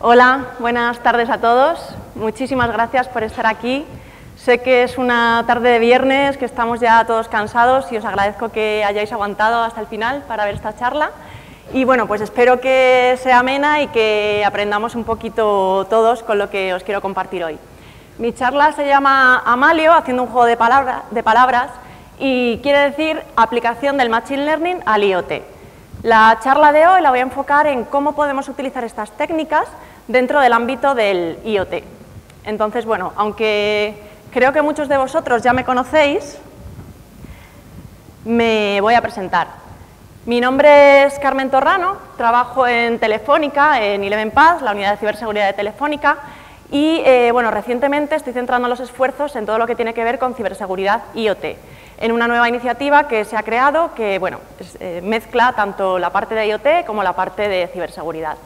Hola, buenas tardes a todos. Muchísimas gracias por estar aquí. Sé que es una tarde de viernes, que estamos ya todos cansados y os agradezco que hayáis aguantado hasta el final para ver esta charla. Y bueno, pues espero que sea amena y que aprendamos un poquito todos con lo que os quiero compartir hoy. Mi charla se llama Amalio, haciendo un juego de, de palabras, y quiere decir aplicación del Machine Learning al IoT. La charla de hoy la voy a enfocar en cómo podemos utilizar estas técnicas dentro del ámbito del IoT. Entonces, bueno, aunque creo que muchos de vosotros ya me conocéis, me voy a presentar. Mi nombre es Carmen Torrano, trabajo en Telefónica, en Eleven Path, la unidad de ciberseguridad de Telefónica, y eh, bueno, recientemente estoy centrando los esfuerzos en todo lo que tiene que ver con ciberseguridad IoT, en una nueva iniciativa que se ha creado que bueno, eh, mezcla tanto la parte de IoT como la parte de ciberseguridad.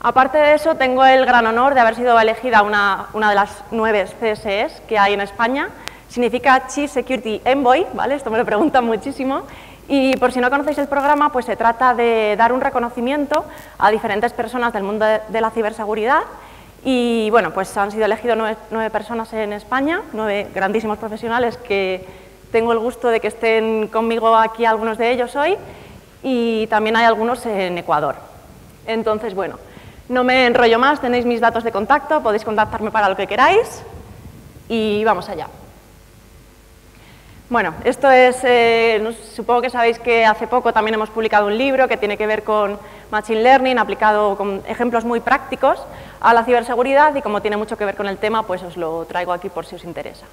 Aparte de eso, tengo el gran honor de haber sido elegida una, una de las nueve CSEs que hay en España. Significa Chief Security Envoy, ¿vale? Esto me lo preguntan muchísimo. Y por si no conocéis el programa, pues se trata de dar un reconocimiento a diferentes personas del mundo de la ciberseguridad y bueno, pues han sido elegidos nueve, personas en España, nueve grandísimos profesionales que tengo el gusto de que estén conmigo aquí algunos de ellos hoy y también hay algunos en Ecuador. Entonces, bueno, no me enrollo más, tenéis mis datos de contacto, podéis contactarme para lo que queráis y vamos allá. Bueno, esto es, eh, supongo que sabéis que hace poco también hemos publicado un libro que tiene que ver con Machine Learning aplicado con ejemplos muy prácticos a la ciberseguridad y como tiene mucho que ver con el tema, pues os lo traigo aquí por si os interesa.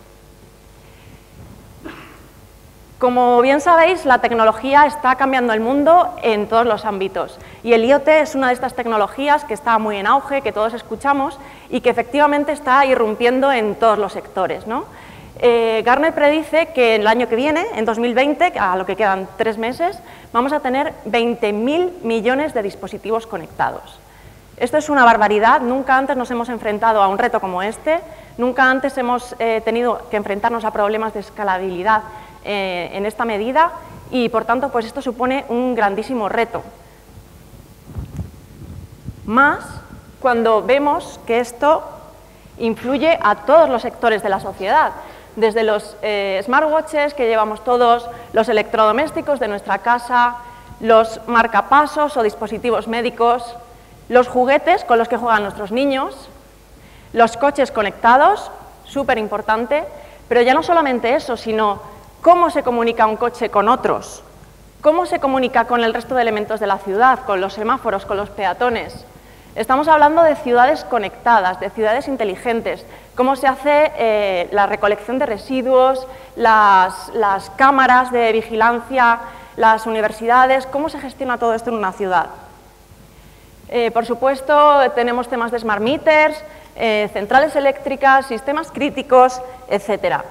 Como bien sabéis, la tecnología está cambiando el mundo en todos los ámbitos y el IoT es una de estas tecnologías que está muy en auge, que todos escuchamos y que efectivamente está irrumpiendo en todos los sectores. ¿no? Eh, predice que el año que viene, en 2020, a lo que quedan tres meses, vamos a tener 20.000 millones de dispositivos conectados. Esto es una barbaridad, nunca antes nos hemos enfrentado a un reto como este, nunca antes hemos eh, tenido que enfrentarnos a problemas de escalabilidad eh, en esta medida y, por tanto, pues esto supone un grandísimo reto. Más cuando vemos que esto influye a todos los sectores de la sociedad, desde los eh, smartwatches que llevamos todos, los electrodomésticos de nuestra casa, los marcapasos o dispositivos médicos, los juguetes con los que juegan nuestros niños, los coches conectados, súper importante, pero ya no solamente eso, sino cómo se comunica un coche con otros, cómo se comunica con el resto de elementos de la ciudad, con los semáforos, con los peatones. Estamos hablando de ciudades conectadas, de ciudades inteligentes, cómo se hace eh, la recolección de residuos, las, cámaras de vigilancia, las universidades, cómo se gestiona todo esto en una ciudad. Eh, por supuesto, tenemos temas de smart meters, eh, centrales eléctricas, sistemas críticos, etcétera.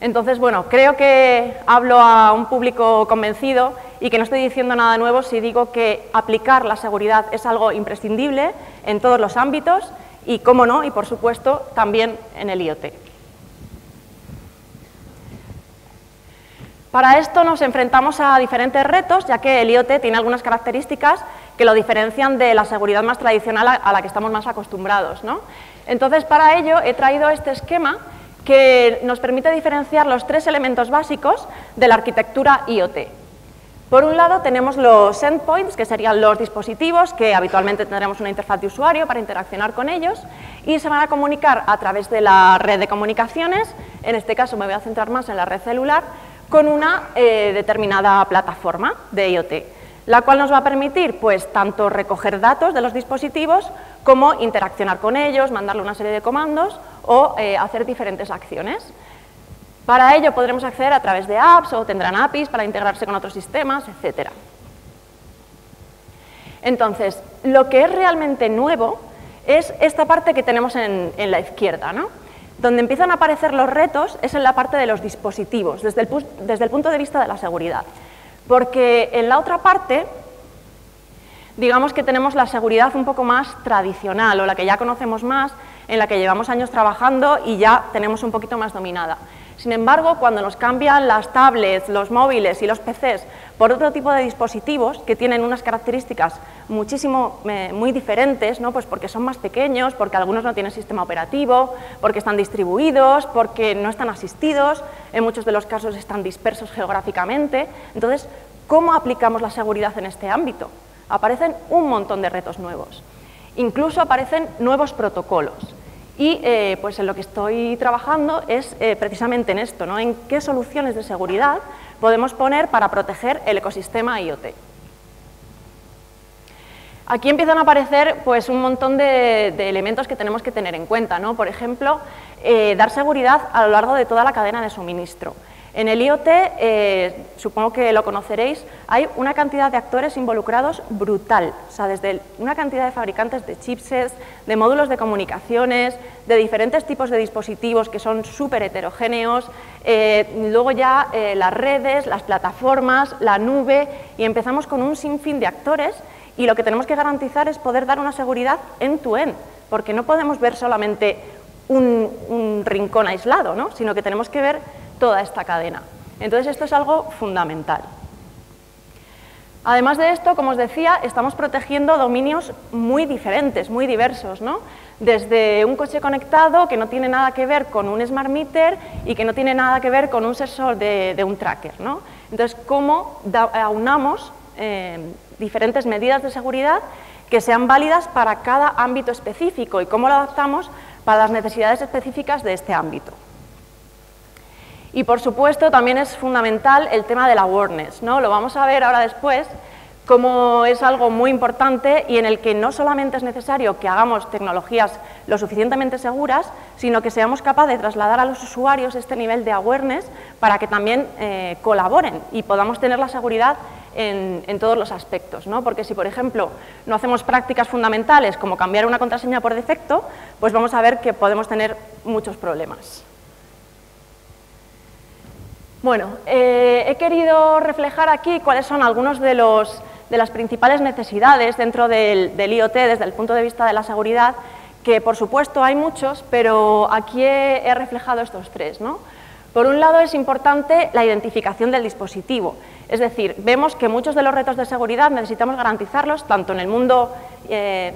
Entonces, bueno, creo que hablo a un público convencido y que no estoy diciendo nada nuevo si digo que aplicar la seguridad es algo imprescindible en todos los ámbitos y, cómo no, y por supuesto, también en el IoT. Para esto nos enfrentamos a diferentes retos, ya que el IoT tiene algunas características que lo diferencian de la seguridad más tradicional a la que estamos más acostumbrados. ¿no? Entonces, para ello he traído este esquema que nos permite diferenciar los tres elementos básicos de la arquitectura IoT. Por un lado tenemos los endpoints, que serían los dispositivos que habitualmente tendremos una interfaz de usuario para interaccionar con ellos y se van a comunicar a través de la red de comunicaciones, en este caso me voy a centrar más en la red celular, con una eh, determinada plataforma de IoT la cual nos va a permitir pues, tanto recoger datos de los dispositivos como interaccionar con ellos, mandarle una serie de comandos o eh, hacer diferentes acciones. Para ello podremos acceder a través de apps o tendrán APIs para integrarse con otros sistemas, etc. Entonces, lo que es realmente nuevo es esta parte que tenemos en, la izquierda. ¿no? Donde empiezan a aparecer los retos es en la parte de los dispositivos, desde el punto de vista de la seguridad. Porque en la otra parte, digamos que tenemos la seguridad un poco más tradicional o la que ya conocemos más, en la que llevamos años trabajando y ya tenemos un poquito más dominada. Sin embargo, cuando nos cambian las tablets, los móviles y los PCs por otro tipo de dispositivos que tienen unas características muchísimo, eh, muy diferentes, ¿no? pues porque son más pequeños, porque algunos no tienen sistema operativo, porque están distribuidos, porque no están asistidos, en muchos de los casos están dispersos geográficamente. Entonces, ¿cómo aplicamos la seguridad en este ámbito? Aparecen un montón de retos nuevos. Incluso aparecen nuevos protocolos. Y eh, pues en lo que estoy trabajando es eh, precisamente en esto, ¿no? en qué soluciones de seguridad podemos poner para proteger el ecosistema IoT. Aquí empiezan a aparecer pues, un montón de, elementos que tenemos que tener en cuenta. ¿no? Por ejemplo, eh, dar seguridad a lo largo de toda la cadena de suministro. En el IoT, eh, supongo que lo conoceréis, hay una cantidad de actores involucrados brutal, o sea, desde una cantidad de fabricantes de chipsets, de módulos de comunicaciones, de diferentes tipos de dispositivos que son súper heterogéneos, eh, luego ya eh, las redes, las plataformas, la nube, y empezamos con un sinfín de actores y lo que tenemos que garantizar es poder dar una seguridad end-to-end, porque no podemos ver solamente un, un rincón aislado, ¿no? sino que tenemos que ver toda esta cadena. Entonces esto es algo fundamental. Además de esto, como os decía, estamos protegiendo dominios muy diferentes, muy diversos, ¿no? Desde un coche conectado que no tiene nada que ver con un smart meter y que no tiene nada que ver con un sensor de, un tracker, ¿no? Entonces, ¿cómo aunamos eh, diferentes medidas de seguridad que sean válidas para cada ámbito específico y cómo lo adaptamos para las necesidades específicas de este ámbito? Y por supuesto también es fundamental el tema del awareness, ¿no? lo vamos a ver ahora después, como es algo muy importante y en el que no solamente es necesario que hagamos tecnologías lo suficientemente seguras, sino que seamos capaces de trasladar a los usuarios este nivel de awareness para que también eh, colaboren y podamos tener la seguridad en, en, todos los aspectos. ¿no? Porque si, por ejemplo, no hacemos prácticas fundamentales como cambiar una contraseña por defecto, pues vamos a ver que podemos tener muchos problemas. Bueno, eh, he querido reflejar aquí cuáles son algunos de, de las principales necesidades dentro del, IoT desde el punto de vista de la seguridad, que por supuesto hay muchos, pero aquí he, reflejado estos tres. ¿no? Por un lado es importante la identificación del dispositivo, es decir, vemos que muchos de los retos de seguridad necesitamos garantizarlos tanto en el mundo eh,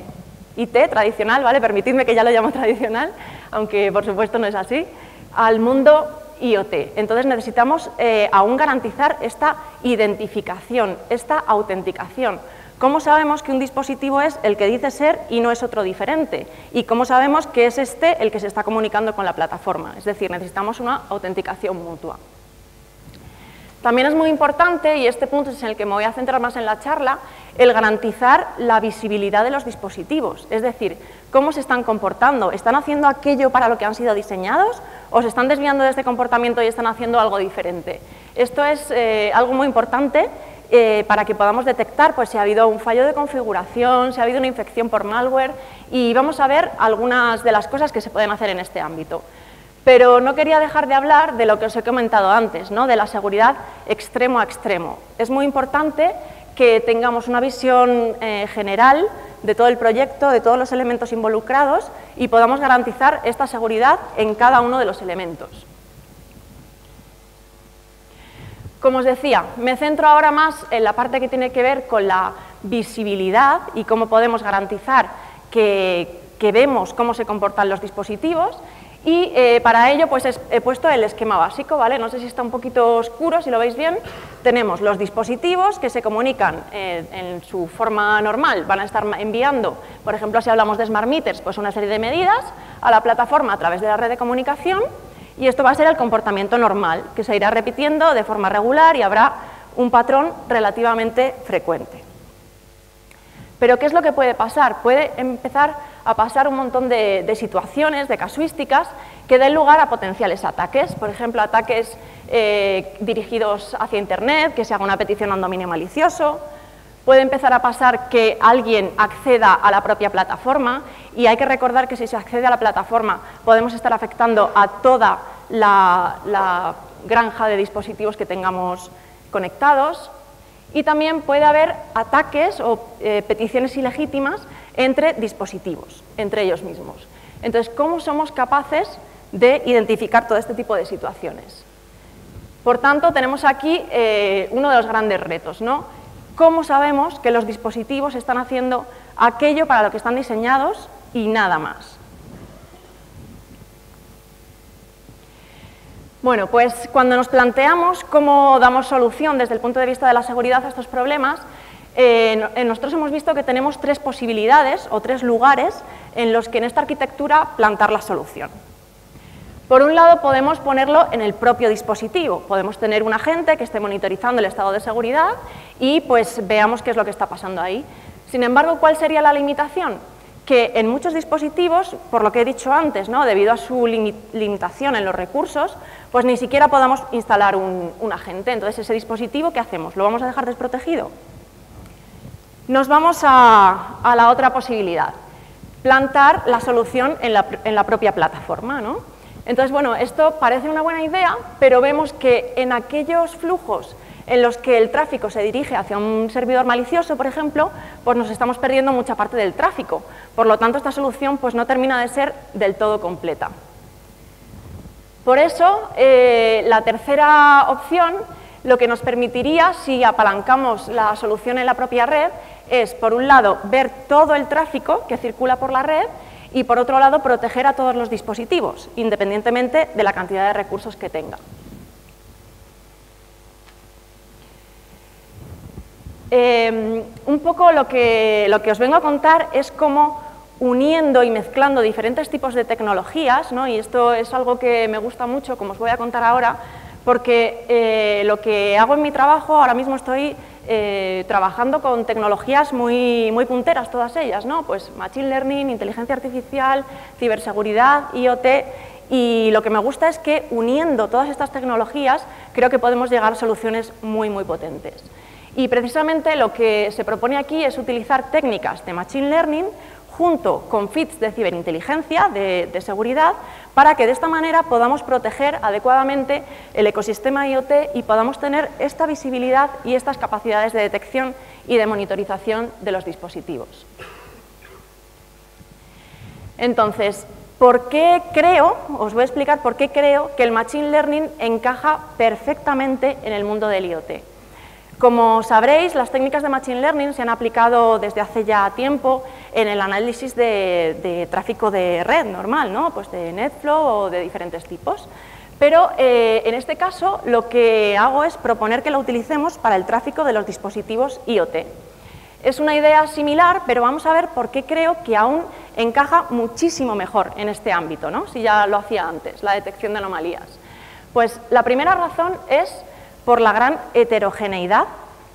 IT tradicional, ¿vale? permitidme que ya lo llamo tradicional, aunque por supuesto no es así, al mundo IoT. Entonces necesitamos eh, aún garantizar esta identificación, esta autenticación. ¿Cómo sabemos que un dispositivo es el que dice ser y no es otro diferente? ¿Y cómo sabemos que es este el que se está comunicando con la plataforma? Es decir, necesitamos una autenticación mutua. También es muy importante, y este punto es en el que me voy a centrar más en la charla, el garantizar la visibilidad de los dispositivos, es decir, cómo se están comportando, ¿están haciendo aquello para lo que han sido diseñados o se están desviando de este comportamiento y están haciendo algo diferente? Esto es eh, algo muy importante eh, para que podamos detectar pues, si ha habido un fallo de configuración, si ha habido una infección por malware y vamos a ver algunas de las cosas que se pueden hacer en este ámbito. Pero no quería dejar de hablar de lo que os he comentado antes, ¿no? de la seguridad extremo a extremo. Es muy importante que tengamos una visión eh, general de todo el proyecto, de todos los elementos involucrados y podamos garantizar esta seguridad en cada uno de los elementos. Como os decía, me centro ahora más en la parte que tiene que ver con la visibilidad y cómo podemos garantizar que, que vemos cómo se comportan los dispositivos y eh, para ello pues he puesto el esquema básico, ¿vale? No sé si está un poquito oscuro, si lo veis bien. Tenemos los dispositivos que se comunican eh, en su forma normal, van a estar enviando, por ejemplo, si hablamos de Smart Meters, pues una serie de medidas a la plataforma a través de la red de comunicación y esto va a ser el comportamiento normal, que se irá repitiendo de forma regular y habrá un patrón relativamente frecuente. Pero ¿qué es lo que puede pasar? Puede empezar a pasar un montón de, situaciones, de casuísticas, que den lugar a potenciales ataques. Por ejemplo, ataques eh, dirigidos hacia Internet, que se haga una petición a un dominio malicioso. Puede empezar a pasar que alguien acceda a la propia plataforma y hay que recordar que si se accede a la plataforma podemos estar afectando a toda la granja de dispositivos que tengamos conectados y también puede haber ataques o eh, peticiones ilegítimas entre dispositivos, entre ellos mismos. Entonces, ¿cómo somos capaces de identificar todo este tipo de situaciones? Por tanto, tenemos aquí eh, uno de los grandes retos, ¿no? ¿Cómo sabemos que los dispositivos están haciendo aquello para lo que están diseñados y nada más? Bueno, pues cuando nos planteamos cómo damos solución desde el punto de vista de la seguridad a estos problemas, eh, nosotros hemos visto que tenemos tres posibilidades o tres lugares en los que en esta arquitectura plantar la solución. Por un lado, podemos ponerlo en el propio dispositivo. Podemos tener un agente que esté monitorizando el estado de seguridad y pues veamos qué es lo que está pasando ahí. Sin embargo, ¿cuál sería la limitación? Que en muchos dispositivos, por lo que he dicho antes, ¿no? debido a su limitación en los recursos, pues ni siquiera podamos instalar un, agente. Entonces, ese dispositivo, ¿qué hacemos? ¿Lo vamos a dejar desprotegido? Nos vamos a, la otra posibilidad, plantar la solución en la, propia plataforma. ¿no? Entonces, bueno, esto parece una buena idea, pero vemos que en aquellos flujos en los que el tráfico se dirige hacia un servidor malicioso, por ejemplo, pues nos estamos perdiendo mucha parte del tráfico. Por lo tanto, esta solución pues, no termina de ser del todo completa. Por eso, eh, la tercera opción lo que nos permitiría, si apalancamos la solución en la propia red, es, por un lado, ver todo el tráfico que circula por la red y por otro lado proteger a todos los dispositivos, independientemente de la cantidad de recursos que tenga. Em, un poco lo que, lo que os vengo a contar es cómo uniendo y mezclando diferentes tipos de tecnologías, ¿no? y esto es algo que me gusta mucho, como os voy a contar ahora, porque eh, lo que hago en mi trabajo, ahora mismo estoy eh, trabajando con tecnologías muy, muy punteras, todas ellas, ¿no? Pues Machine Learning, inteligencia artificial, ciberseguridad, IoT, y lo que me gusta es que uniendo todas estas tecnologías creo que podemos llegar a soluciones muy, muy potentes. Y precisamente lo que se propone aquí es utilizar técnicas de Machine Learning junto con fits de ciberinteligencia, de, seguridad, para que de esta manera podamos proteger adecuadamente el ecosistema IoT y podamos tener esta visibilidad y estas capacidades de detección y de monitorización de los dispositivos. Entonces, ¿por qué creo, os voy a explicar por qué creo que el Machine Learning encaja perfectamente en el mundo del IoT? Como sabréis, las técnicas de Machine Learning se han aplicado desde hace ya tiempo en el análisis de, tráfico de red normal, ¿no? pues de NetFlow o de diferentes tipos. Pero eh, en este caso lo que hago es proponer que lo utilicemos para el tráfico de los dispositivos IoT. Es una idea similar, pero vamos a ver por qué creo que aún encaja muchísimo mejor en este ámbito, ¿no? si ya lo hacía antes, la detección de anomalías. Pues la primera razón es por la gran heterogeneidad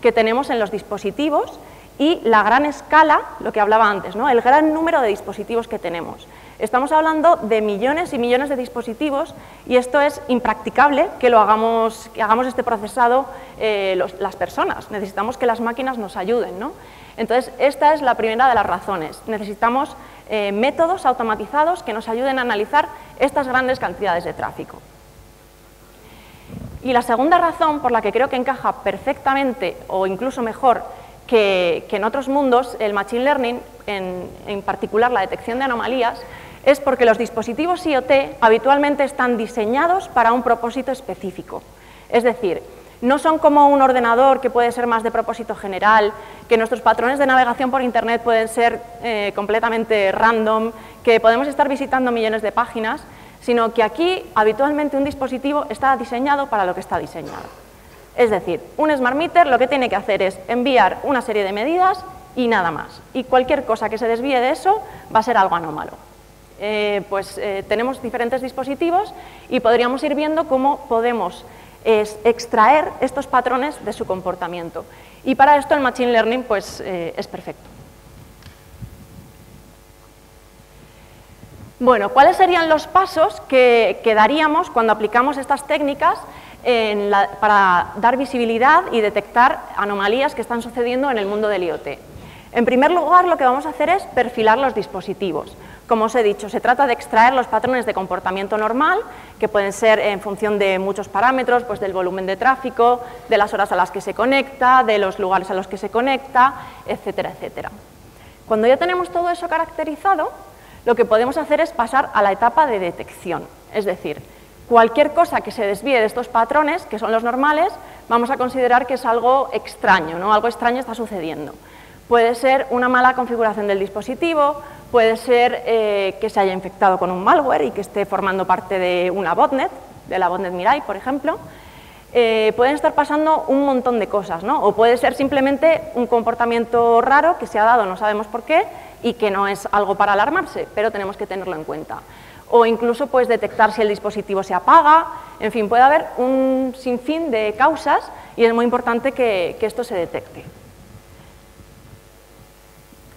que tenemos en los dispositivos y la gran escala, lo que hablaba antes, ¿no? el gran número de dispositivos que tenemos. Estamos hablando de millones y millones de dispositivos y esto es impracticable que lo hagamos, que hagamos este procesado eh, las personas. Necesitamos que las máquinas nos ayuden. ¿no? Entonces, esta es la primera de las razones. Necesitamos eh, métodos automatizados que nos ayuden a analizar estas grandes cantidades de tráfico. Y la segunda razón por la que creo que encaja perfectamente o incluso mejor que, en otros mundos el Machine Learning, en, en particular la detección de anomalías, es porque los dispositivos IoT habitualmente están diseñados para un propósito específico. Es decir, no son como un ordenador que puede ser más de propósito general, que nuestros patrones de navegación por Internet pueden ser eh, completamente random, que podemos estar visitando millones de páginas, sino que aquí habitualmente un dispositivo está diseñado para lo que está diseñado. Es decir, un Smart Meter lo que tiene que hacer es enviar una serie de medidas y nada más. Y cualquier cosa que se desvíe de eso va a ser algo anómalo. Eh, pues eh, tenemos diferentes dispositivos y podríamos ir viendo cómo podemos extraer estos patrones de su comportamiento. Y para esto el Machine Learning pues, eh, es perfecto. Bueno, ¿cuáles serían los pasos que, daríamos cuando aplicamos estas técnicas para dar visibilidad y detectar anomalías que están sucediendo en el mundo del IoT? En primer lugar, lo que vamos a hacer es perfilar los dispositivos. Como os he dicho, se trata de extraer los patrones de comportamiento normal, que pueden ser en función de muchos parámetros, pues del volumen de tráfico, de las horas a las que se conecta, de los lugares a los que se conecta, etcétera, etcétera. Cuando ya tenemos todo eso caracterizado, lo que podemos hacer es pasar a la etapa de detección. Es decir, Cualquier cosa que se desvíe de estos patrones, que son los normales, vamos a considerar que es algo extraño, ¿no? algo extraño está sucediendo. Puede ser una mala configuración del dispositivo, puede ser eh, que se haya infectado con un malware y que esté formando parte de una botnet, de la botnet Mirai, por ejemplo. Eh, pueden estar pasando un montón de cosas, ¿no? o puede ser simplemente un comportamiento raro que se ha dado, no sabemos por qué, y que no es algo para alarmarse, pero tenemos que tenerlo en cuenta. O incluso puedes detectar si el dispositivo se apaga, en fin, puede haber un sinfín de causas y es muy importante que esto se detecte.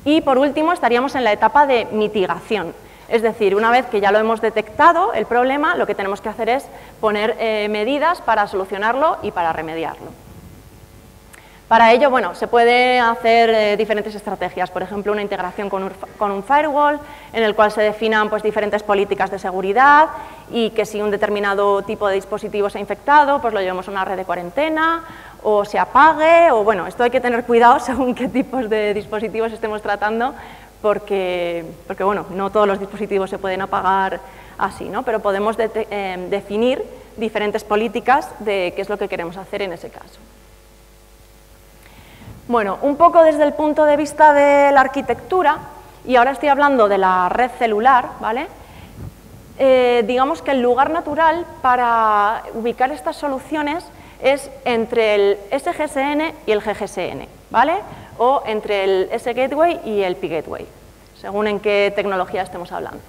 Y por último estaríamos en la etapa de mitigación. Es decir, una vez que ya lo hemos detectado, el problema, lo que tenemos que hacer es poner eh, medidas para solucionarlo y para remediarlo. Para ello, bueno, se puede hacer eh, diferentes estrategias, por ejemplo, una integración con un, firewall en el cual se definan pues, diferentes políticas de seguridad y que si un determinado tipo de dispositivo se ha infectado, pues lo llevamos a una red de cuarentena o se apague, o bueno, esto hay que tener cuidado según qué tipos de dispositivos estemos tratando, porque, porque bueno, no todos los dispositivos se pueden apagar así, ¿no? pero podemos eh, definir diferentes políticas de qué es lo que queremos hacer en ese caso. Bueno, un poco desde el punto de vista de la arquitectura, y ahora estoy hablando de la red celular, ¿vale? Eh, digamos que el lugar natural para ubicar estas soluciones es entre el SGSN y el GGSN, ¿vale? O entre el S-Gateway y el P-Gateway, según en qué tecnología estemos hablando.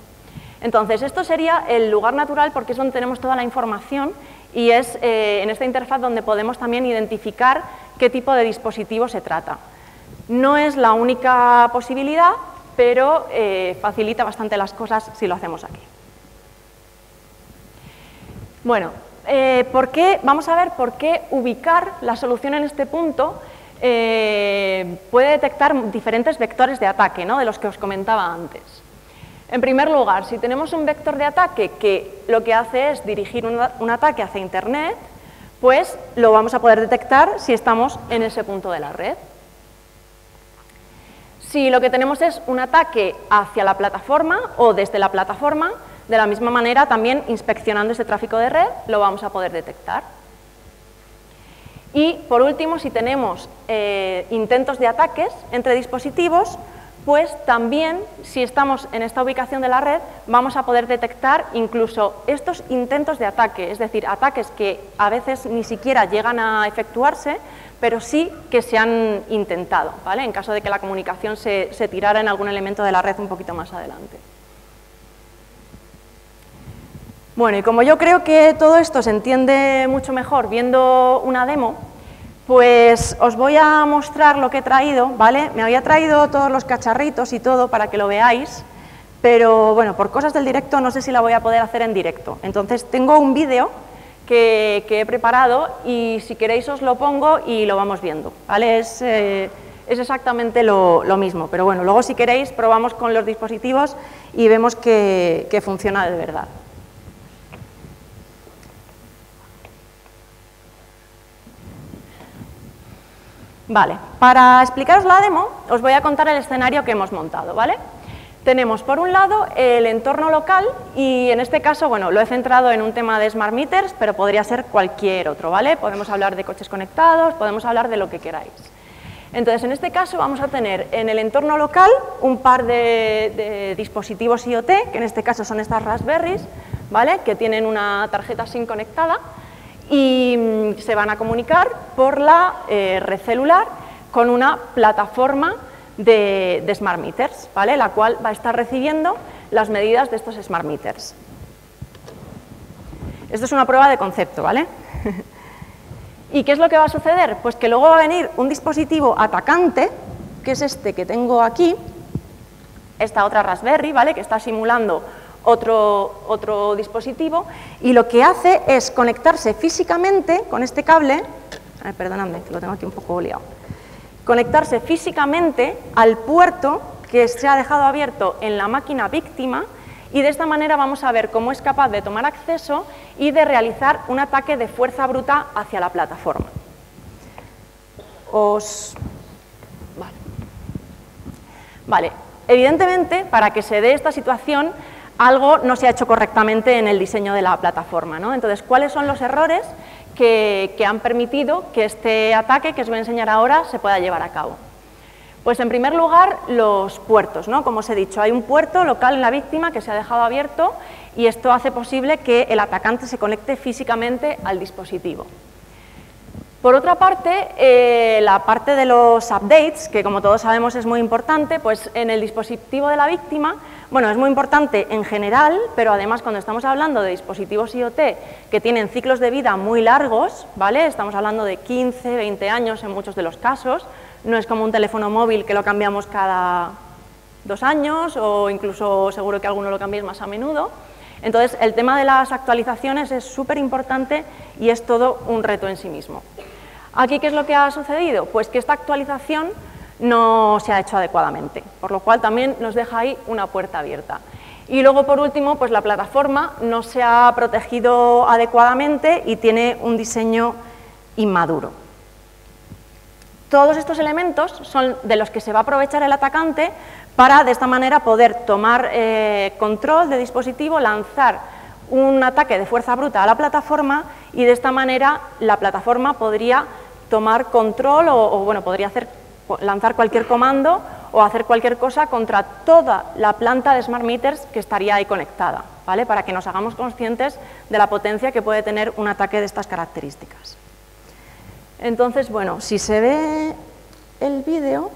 Entonces, esto sería el lugar natural porque es donde tenemos toda la información y es eh, en esta interfaz donde podemos también identificar qué tipo de dispositivo se trata. No es la única posibilidad, pero eh, facilita bastante las cosas si lo hacemos aquí. Bueno, eh, ¿por qué? vamos a ver por qué ubicar la solución en este punto eh, puede detectar diferentes vectores de ataque, ¿no? de los que os comentaba antes. En primer lugar, si tenemos un vector de ataque que lo que hace es dirigir un, ataque hacia Internet, pues lo vamos a poder detectar si estamos en ese punto de la red. Si lo que tenemos es un ataque hacia la plataforma o desde la plataforma, de la misma manera, también inspeccionando ese tráfico de red lo vamos a poder detectar. Y, por último, si tenemos eh, intentos de ataques entre dispositivos, pues también, si estamos en esta ubicación de la red, vamos a poder detectar incluso estos intentos de ataque, es decir, ataques que a veces ni siquiera llegan a efectuarse, pero sí que se han intentado, ¿vale? en caso de que la comunicación se tirara en algún elemento de la red un poquito más adelante. Bueno, y como yo creo que todo esto se entiende mucho mejor viendo una demo, pues os voy a mostrar lo que he traído, ¿vale? Me había traído todos los cacharritos y todo para que lo veáis, pero bueno, por cosas del directo no sé si la voy a poder hacer en directo. Entonces tengo un vídeo que, he preparado y si queréis os lo pongo y lo vamos viendo, ¿vale? Es, eh, exactamente lo, mismo, pero bueno, luego si queréis probamos con los dispositivos y vemos que funciona de verdad. Vale, para explicaros la demo os voy a contar el escenario que hemos montado, ¿vale? Tenemos por un lado el entorno local y en este caso, bueno, lo he centrado en un tema de smart meters, pero podría ser cualquier otro, ¿vale? Podemos hablar de coches conectados, podemos hablar de lo que queráis. Entonces, en este caso vamos a tener en el entorno local un par de, dispositivos IoT, que en este caso son estas Raspberries, ¿vale? Que tienen una tarjeta SIM conectada y mm, se van a comunicar por la eh, red celular con una plataforma de, smart meters, ¿vale? la cual va a estar recibiendo las medidas de estos smart meters. Esto es una prueba de concepto, ¿vale? ¿Y qué es lo que va a suceder? Pues que luego va a venir un dispositivo atacante, que es este que tengo aquí, esta otra Raspberry, ¿vale? que está simulando otro, otro dispositivo y lo que hace es conectarse físicamente con este cable, perdonadme, que lo tengo aquí un poco liado, conectarse físicamente al puerto que se ha dejado abierto en la máquina víctima y de esta manera vamos a ver cómo es capaz de tomar acceso y de realizar un ataque de fuerza bruta hacia la plataforma. Os... Vale. vale. Evidentemente, para que se dé esta situación, algo no se ha hecho correctamente en el diseño de la plataforma. ¿no? Entonces, ¿cuáles son los errores que, han permitido que este ataque que os voy a enseñar ahora se pueda llevar a cabo? Pues en primer lugar, los puertos, ¿no? Como os he dicho, hay un puerto local en la víctima que se ha dejado abierto y esto hace posible que el atacante se conecte físicamente al dispositivo. Por otra parte, eh, la parte de los updates, que como todos sabemos es muy importante, pues en el dispositivo de la víctima, bueno, es muy importante en general, pero además cuando estamos hablando de dispositivos IoT que tienen ciclos de vida muy largos, ¿vale? Estamos hablando de 15, 20 años en muchos de los casos, no es como un teléfono móvil que lo cambiamos cada dos años o incluso seguro que alguno lo cambiéis más a menudo. Entonces, el tema de las actualizaciones es súper importante y es todo un reto en sí mismo. Aquí, ¿qué es lo que ha sucedido? Pues que esta actualización no se ha hecho adecuadamente, por lo cual también nos deja ahí una puerta abierta. Y luego, por último, pues la plataforma no se ha protegido adecuadamente y tiene un diseño inmaduro. Todos estos elementos son de los que se va a aprovechar el atacante para, de esta manera, poder tomar eh, control del dispositivo, lanzar un ataque de fuerza bruta a la plataforma y, de esta manera, la plataforma podría tomar control o, bueno, podría hacer, lanzar cualquier comando o hacer cualquier cosa contra toda la planta de Smart Meters que estaría ahí conectada, ¿vale? para que nos hagamos conscientes de la potencia que puede tener un ataque de estas características. Entonces, bueno, si se ve el vídeo,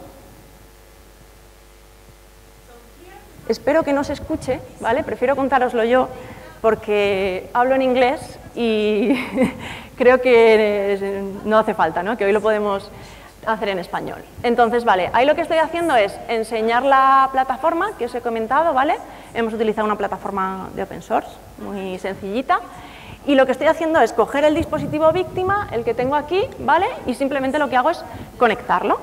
espero que no se escuche, ¿vale? Prefiero contároslo yo porque hablo en inglés y creo que no hace falta, ¿no? Que hoy lo podemos hacer en español. Entonces, vale, ahí lo que estoy haciendo es enseñar la plataforma que os he comentado, ¿vale? Hemos utilizado una plataforma de open source muy sencillita y lo que estoy haciendo es coger el dispositivo víctima, el que tengo aquí, ¿vale? Y simplemente lo que hago es conectarlo.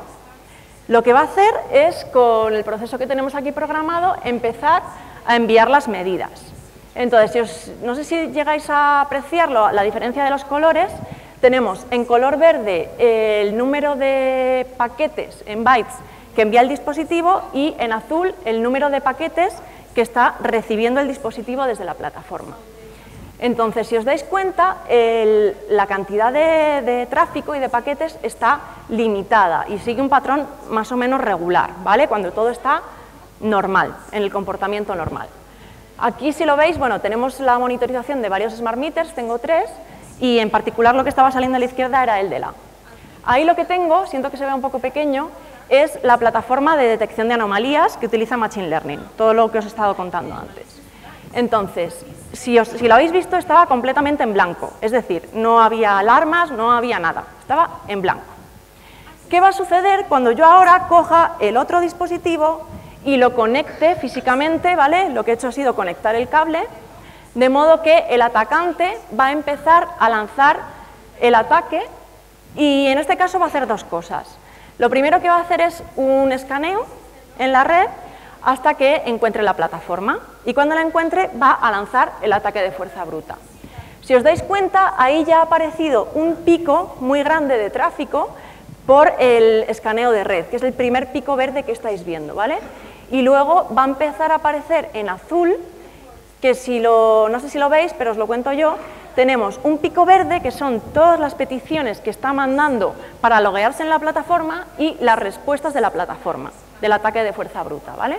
Lo que va a hacer es, con el proceso que tenemos aquí programado, empezar a enviar las medidas. Entonces, no sé si llegáis a apreciarlo, la diferencia de los colores, tenemos en color verde el número de paquetes en bytes que envía el dispositivo y en azul el número de paquetes que está recibiendo el dispositivo desde la plataforma. Entonces, si os dais cuenta, la cantidad de, tráfico y de paquetes está limitada y sigue un patrón más o menos regular, ¿vale? Cuando todo está normal, en el comportamiento normal. Aquí, si lo veis, bueno, tenemos la monitorización de varios smart meters, tengo tres, y en particular lo que estaba saliendo a la izquierda era el de la. Ahí lo que tengo, siento que se ve un poco pequeño, es la plataforma de detección de anomalías que utiliza Machine Learning, todo lo que os he estado contando antes. Entonces, si, lo habéis visto, estaba completamente en blanco, es decir, no había alarmas, no había nada, estaba en blanco. ¿Qué va a suceder cuando yo ahora coja el otro dispositivo y lo conecte físicamente, ¿vale? Lo que he hecho ha sido conectar el cable, de modo que el atacante va a empezar a lanzar el ataque y en este caso va a hacer dos cosas. Lo primero que va a hacer es un escaneo en la red hasta que encuentre la plataforma y cuando la encuentre va a lanzar el ataque de fuerza bruta. Si os dais cuenta, ahí ya ha aparecido un pico muy grande de tráfico por el escaneo de red, que es el primer pico verde que estáis viendo, ¿vale? Y luego va a empezar a aparecer en azul, que si lo, no sé si lo veis, pero os lo cuento yo, tenemos un pico verde, que son todas las peticiones que está mandando para loguearse en la plataforma y las respuestas de la plataforma del ataque de fuerza bruta, ¿vale?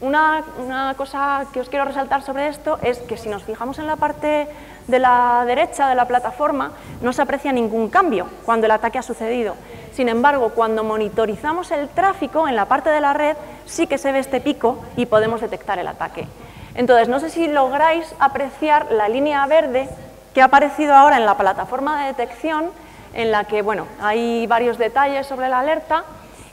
una, una, cosa que os quiero resaltar sobre esto es que si nos fijamos en la parte de la derecha de la plataforma, no se aprecia ningún cambio cuando el ataque ha sucedido. Sin embargo, cuando monitorizamos el tráfico en la parte de la red, sí que se ve este pico y podemos detectar el ataque. Entonces, no sé si lográis apreciar la línea verde que ha aparecido ahora en la plataforma de detección en la que bueno, hay varios detalles sobre la alerta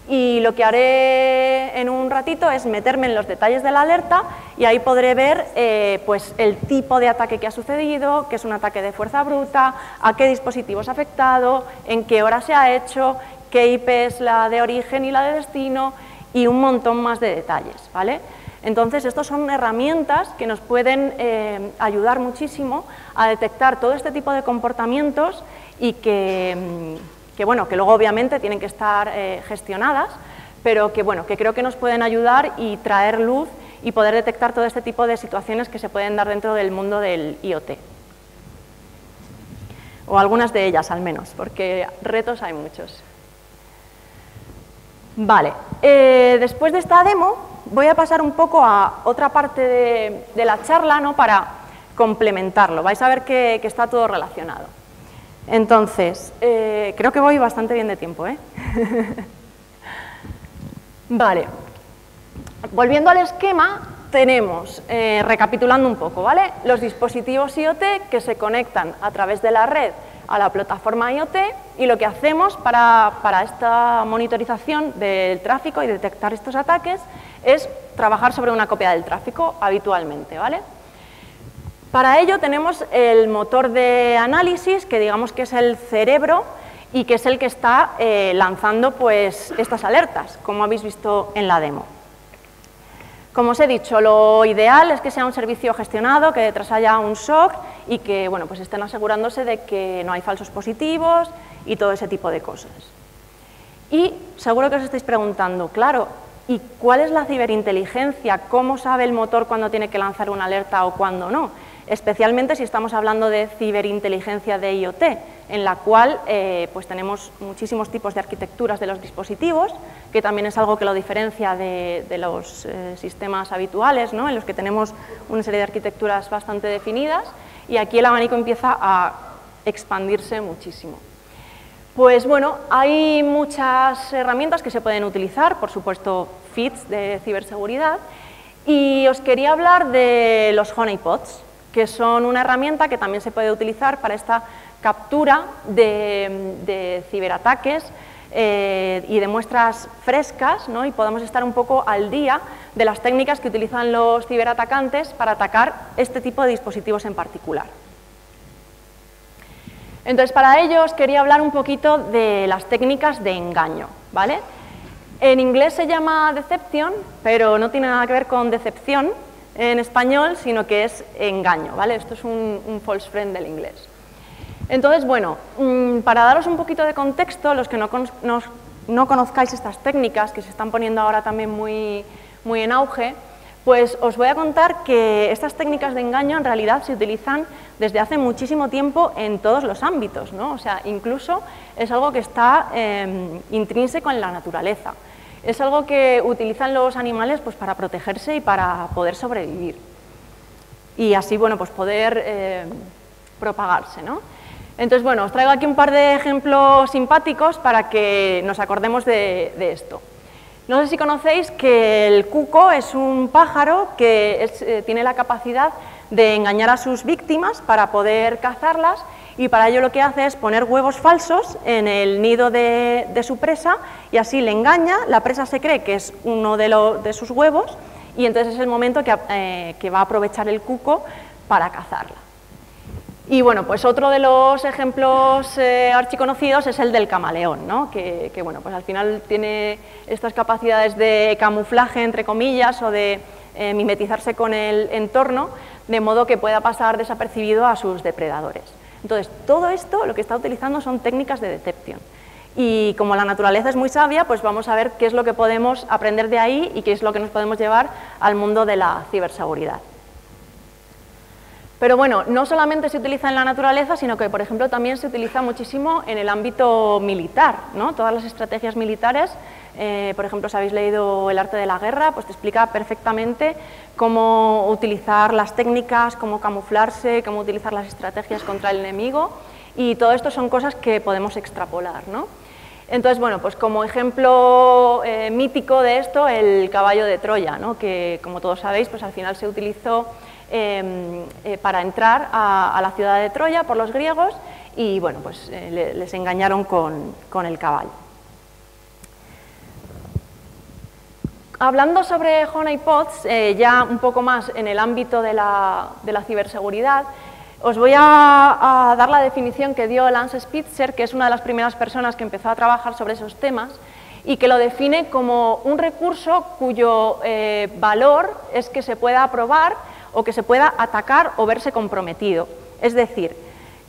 y lo que haré en un ratito es meterme en los detalles de la alerta y ahí podré ver eh, pues el tipo de ataque que ha sucedido, que es un ataque de fuerza bruta, a qué dispositivos ha afectado, en qué hora se ha hecho, qué IP es la de origen y la de destino y un montón más de detalles. ¿vale? Entonces, estas son herramientas que nos pueden eh, ayudar muchísimo a detectar todo este tipo de comportamientos y que, mm, bueno, que luego obviamente tienen que estar eh, gestionadas, pero que, bueno, que creo que nos pueden ayudar y traer luz y poder detectar todo este tipo de situaciones que se pueden dar dentro del mundo del IoT. O algunas de ellas, al menos, porque retos hay muchos. Vale, eh, después de esta demo voy a pasar un poco a otra parte de, la charla ¿no? para complementarlo. Vais a ver que, está todo relacionado. Entonces, eh, creo que voy bastante bien de tiempo. ¿eh? vale, volviendo al esquema, tenemos, eh, recapitulando un poco, ¿vale? los dispositivos IoT que se conectan a través de la red a la plataforma IoT y lo que hacemos para, para, esta monitorización del tráfico y detectar estos ataques es trabajar sobre una copia del tráfico habitualmente. ¿vale? Para ello tenemos el motor de análisis, que digamos que es el cerebro y que es el que está eh, lanzando pues, estas alertas, como habéis visto en la demo. Como os he dicho, lo ideal es que sea un servicio gestionado, que detrás haya un SOC y que bueno, pues estén asegurándose de que no hay falsos positivos y todo ese tipo de cosas. Y seguro que os estáis preguntando, claro, ¿y cuál es la ciberinteligencia? ¿Cómo sabe el motor cuándo tiene que lanzar una alerta o cuándo no? Especialmente si estamos hablando de ciberinteligencia de IoT, en la cual eh, pues tenemos muchísimos tipos de arquitecturas de los dispositivos, que también es algo que lo diferencia de, los eh, sistemas habituales, ¿no? en los que tenemos una serie de arquitecturas bastante definidas, y aquí el abanico empieza a expandirse muchísimo. Pues bueno, hay muchas herramientas que se pueden utilizar, por supuesto, FITs de ciberseguridad, y os quería hablar de los honeypots que son una herramienta que también se puede utilizar para esta captura de, ciberataques eh, y de muestras frescas ¿no? y podamos estar un poco al día de las técnicas que utilizan los ciberatacantes para atacar este tipo de dispositivos en particular. Entonces, para ello os quería hablar un poquito de las técnicas de engaño. ¿vale? En inglés se llama deception, pero no tiene nada que ver con decepción, en español, sino que es engaño, ¿vale? Esto es un, false friend del inglés. Entonces, bueno, mm, para daros un poquito de contexto, los que no, no, conozcáis estas técnicas, que se están poniendo ahora también muy, en auge, pues os voy a contar que estas técnicas de engaño en realidad se utilizan desde hace muchísimo tiempo en todos los ámbitos, ¿no? O sea, incluso es algo que está eh, intrínseco en la naturaleza. Es algo que utilizan los animales pues, para protegerse y para poder sobrevivir. Y así, bueno, pues poder eh, propagarse, ¿no? Entonces, bueno, os traigo aquí un par de ejemplos simpáticos para que nos acordemos de, esto. No sé si conocéis que el cuco es un pájaro que eh, tiene la capacidad de engañar a sus víctimas para poder cazarlas y para ello lo que hace es poner huevos falsos en el nido de, su presa y así le engaña, la presa se cree que es uno de, sus huevos y entonces es el momento eh, que, va a aprovechar el cuco para cazarla. Y bueno, pues otro de los ejemplos eh, archiconocidos es el del camaleón, ¿no? que, bueno, pues al final tiene estas capacidades de camuflaje, entre comillas, o de eh, mimetizarse con el entorno, de modo que pueda pasar desapercibido a sus depredadores. Entonces, todo esto lo que está utilizando son técnicas de decepción. Y como la naturaleza es muy sabia, pues vamos a ver qué es lo que podemos aprender de ahí y qué es lo que nos podemos llevar al mundo de la ciberseguridad. Pero bueno, no solamente se utiliza en la naturaleza, sino que, por ejemplo, también se utiliza muchísimo en el ámbito militar. ¿no? Todas las estrategias militares, eh, por ejemplo, si habéis leído El arte de la guerra, pues te explica perfectamente cómo utilizar las técnicas, cómo camuflarse, cómo utilizar las estrategias contra el enemigo. Y todo esto son cosas que podemos extrapolar. ¿no? Entonces, bueno, pues como ejemplo eh, mítico de esto, el caballo de Troya, ¿no? que como todos sabéis, pues al final se utilizó Em, eh, para entrar a, la ciudad de Troya por los griegos y bueno, pues les engañaron con, el caballo. Hablando sobre honeypots, eh, ya un poco más en el ámbito de la, ciberseguridad, os voy a, dar la definición que dio Lance Spitzer, que es una de las primeras personas que empezó a trabajar sobre esos temas y que lo define como un recurso cuyo valor es que se pueda probar o que se pueda atacar o verse comprometido. Es decir,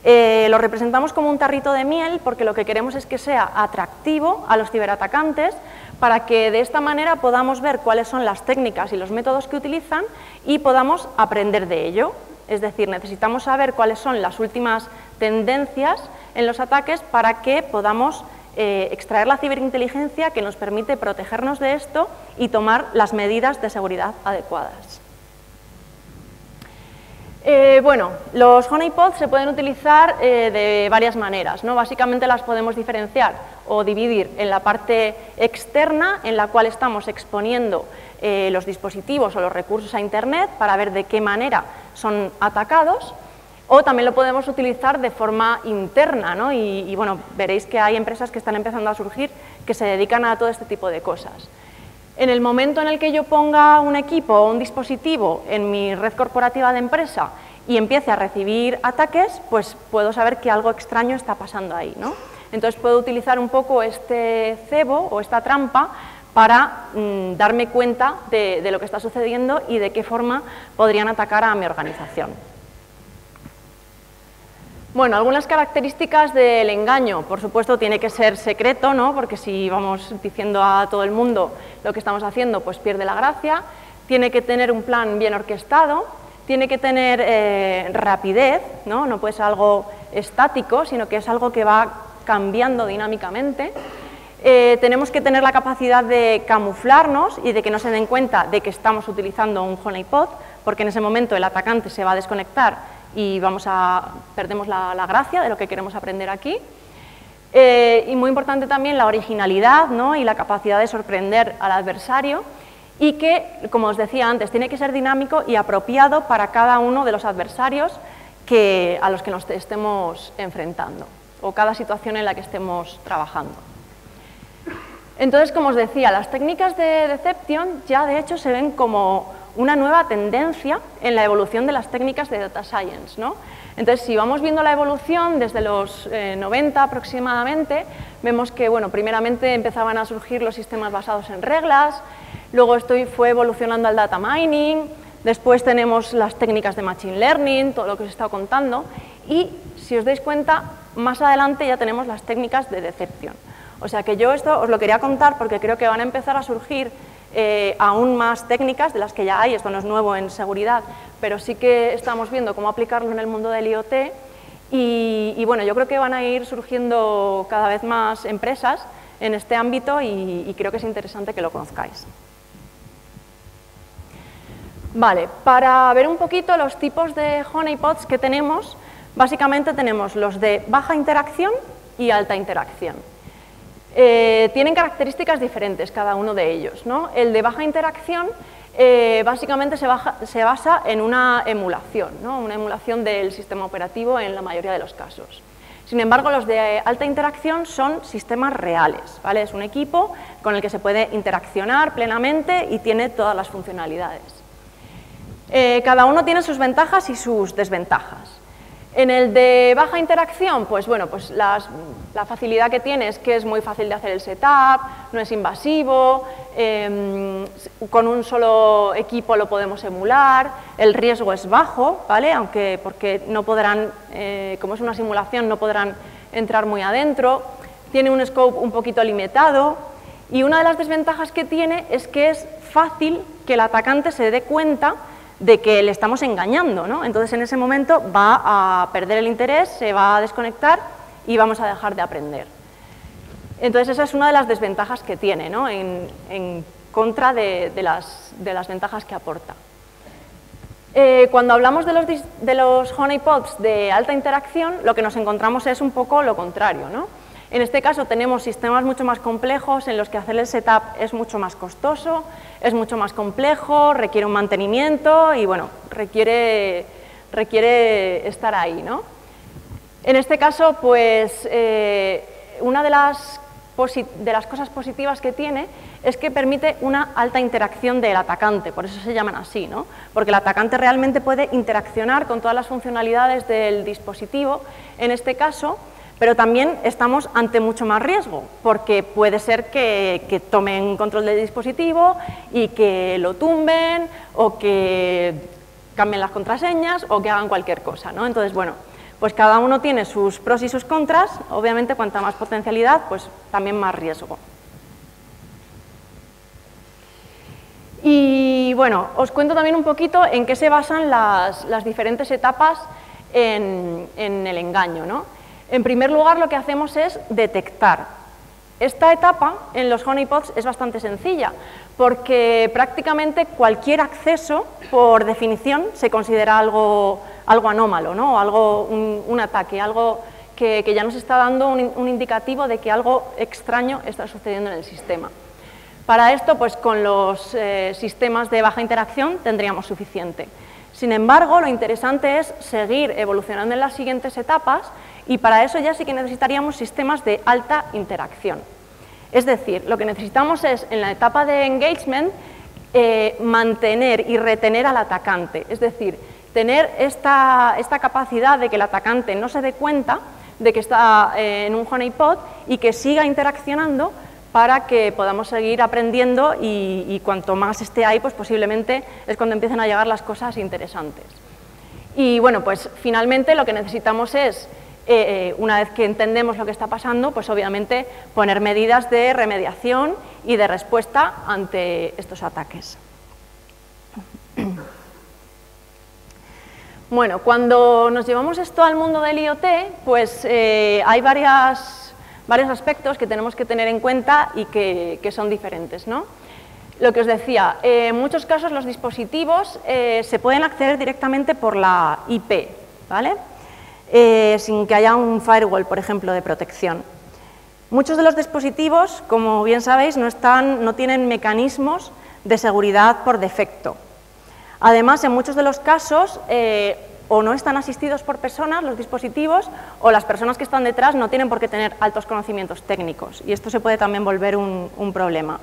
eh, lo representamos como un tarrito de miel porque lo que queremos es que sea atractivo a los ciberatacantes para que de esta manera podamos ver cuáles son las técnicas y los métodos que utilizan y podamos aprender de ello. Es decir, necesitamos saber cuáles son las últimas tendencias en los ataques para que podamos eh, extraer la ciberinteligencia que nos permite protegernos de esto y tomar las medidas de seguridad adecuadas. Eh, bueno, los honeypots se pueden utilizar eh, de varias maneras. ¿no? Básicamente las podemos diferenciar o dividir en la parte externa, en la cual estamos exponiendo eh, los dispositivos o los recursos a Internet para ver de qué manera son atacados, o también lo podemos utilizar de forma interna, ¿no? y, y bueno, veréis que hay empresas que están empezando a surgir que se dedican a todo este tipo de cosas. En el momento en el que yo ponga un equipo o un dispositivo en mi red corporativa de empresa y empiece a recibir ataques, pues puedo saber que algo extraño está pasando ahí. ¿no? Entonces puedo utilizar un poco este cebo o esta trampa para mm, darme cuenta de, de lo que está sucediendo y de qué forma podrían atacar a mi organización. Bueno, algunas características del engaño. Por supuesto, tiene que ser secreto, ¿no? porque si vamos diciendo a todo el mundo lo que estamos haciendo, pues pierde la gracia. Tiene que tener un plan bien orquestado, tiene que tener eh, rapidez, ¿no? no puede ser algo estático, sino que es algo que va cambiando dinámicamente. Eh, tenemos que tener la capacidad de camuflarnos y de que no se den cuenta de que estamos utilizando un honeypot, porque en ese momento el atacante se va a desconectar y vamos a, perdemos la, gracia de lo que queremos aprender aquí. Eh, y muy importante también la originalidad ¿no? y la capacidad de sorprender al adversario y que, como os decía antes, tiene que ser dinámico y apropiado para cada uno de los adversarios que, a los que nos estemos enfrentando o cada situación en la que estemos trabajando. Entonces, como os decía, las técnicas de deception ya de hecho se ven como una nueva tendencia en la evolución de las técnicas de data science. ¿no? Entonces, si vamos viendo la evolución desde los 90 eh, aproximadamente, vemos que, bueno, primeramente empezaban a surgir los sistemas basados en reglas, luego esto fue evolucionando al data mining, después tenemos las técnicas de machine learning, todo lo que os he estado contando, y si os dais cuenta, más adelante ya tenemos las técnicas de decepción. O sea que yo esto os lo quería contar porque creo que van a empezar a surgir eh, aún más técnicas de las que ya hay, esto no es nuevo en seguridad, pero sí que estamos viendo cómo aplicarlo en el mundo del IoT y, bueno, yo creo que van a ir surgiendo cada vez más empresas en este ámbito y, creo que es interesante que lo conozcáis. Vale, para ver un poquito los tipos de honeypots que tenemos, básicamente tenemos los de baja interacción y alta interacción. Eh, tienen características diferentes cada uno de ellos. ¿no? El de baja interacción eh, básicamente se, basa en una emulación, ¿no? una emulación del sistema operativo en la mayoría de los casos. Sin embargo, los de alta interacción son sistemas reales, ¿vale? es un equipo con el que se puede interaccionar plenamente y tiene todas las funcionalidades. Eh, cada uno tiene sus ventajas y sus desventajas. En el de baja interacción, pues bueno, pues la facilidad que tiene es que es muy fácil de hacer el setup, no es invasivo, em, con un solo equipo lo podemos emular, el riesgo es bajo, ¿vale? Aunque porque no podrán, eh, como es una simulación, no podrán entrar muy adentro, tiene un scope un poquito limitado y una de las desventajas que tiene es que es fácil que el atacante se dé cuenta de que le estamos engañando, ¿no? Entonces en ese momento va a perder el interés, se va a desconectar y vamos a dejar de aprender. Entonces esa es una de las desventajas que tiene, ¿no? en, contra de, las, ventajas que aporta. Eh, cuando hablamos de los, de los honeypots de alta interacción, lo que nos encontramos es un poco lo contrario, ¿no? En este caso tenemos sistemas mucho más complejos en los que hacer el setup es mucho más costoso, es mucho más complejo, requiere un mantenimiento y bueno, requiere, requiere estar ahí. ¿no? En este caso, pues eh, una de las, de las cosas positivas que tiene es que permite una alta interacción del atacante, por eso se llaman así, ¿no? porque el atacante realmente puede interaccionar con todas las funcionalidades del dispositivo, en este caso pero también estamos ante mucho más riesgo, porque puede ser que, tomen control del dispositivo y que lo tumben o que cambien las contraseñas o que hagan cualquier cosa. ¿no? Entonces, bueno, pues cada uno tiene sus pros y sus contras, obviamente cuanta más potencialidad, pues también más riesgo. Y bueno, os cuento también un poquito en qué se basan las, diferentes etapas en, el engaño. ¿no? En primer lugar, lo que hacemos es detectar. Esta etapa en los honeypots es bastante sencilla, porque prácticamente cualquier acceso, por definición, se considera algo, algo anómalo, ¿no? algo, un, ataque, algo que, ya nos está dando un, indicativo de que algo extraño está sucediendo en el sistema. Para esto, pues con los eh, sistemas de baja interacción tendríamos suficiente. Sin embargo, lo interesante es seguir evolucionando en las siguientes etapas y para eso ya sí que necesitaríamos sistemas de alta interacción. Es decir, lo que necesitamos es, en la etapa de engagement, eh, mantener y retener al atacante. Es decir, tener esta, capacidad de que el atacante no se dé cuenta de que está eh, en un honeypot y que siga interaccionando para que podamos seguir aprendiendo y, cuanto más esté ahí, pues posiblemente es cuando empiecen a llegar las cosas interesantes. Y bueno, pues finalmente lo que necesitamos es, eh, eh, una vez que entendemos lo que está pasando, pues obviamente poner medidas de remediación y de respuesta ante estos ataques. Bueno, cuando nos llevamos esto al mundo del IoT, pues eh, hay varias varios aspectos que tenemos que tener en cuenta y que, son diferentes. ¿no? Lo que os decía, en muchos casos los dispositivos se pueden acceder directamente por la IP, ¿vale? Eh, sin que haya un firewall, por ejemplo, de protección. Muchos de los dispositivos, como bien sabéis, no, tienen mecanismos de seguridad por defecto. Además, en muchos de los casos, o no están asistidos por personas, los dispositivos, o las personas que están detrás no tienen por qué tener altos conocimientos técnicos. Y esto se puede también volver un, problema.